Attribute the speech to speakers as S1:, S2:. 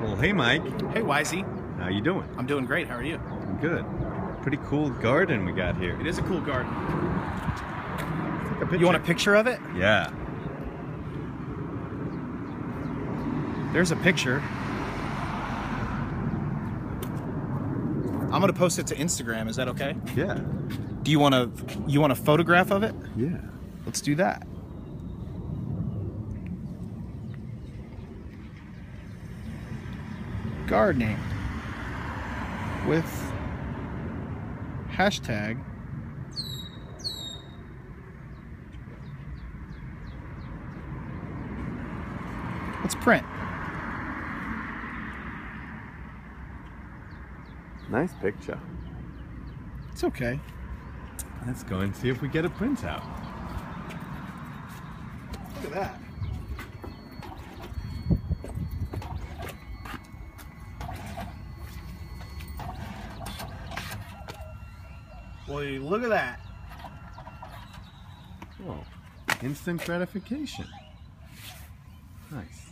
S1: Well, hey Mike,
S2: Hey, Wisey.
S1: how you doing?
S2: I'm doing great. How are you?
S1: Good. Pretty cool garden we got here.
S2: It is a cool garden. You want a picture of it?
S1: Yeah.
S2: There's a picture. I'm gonna post it to Instagram. Is that okay?
S1: Yeah.
S2: Do you want to? You want a photograph of it?
S1: Yeah.
S2: Let's do that. Gardening with hashtag Let's print.
S1: Nice picture.
S2: It's okay.
S1: Let's go and see if we get a printout.
S2: Look at that. Well, look at that.
S1: Oh, instant gratification. Nice.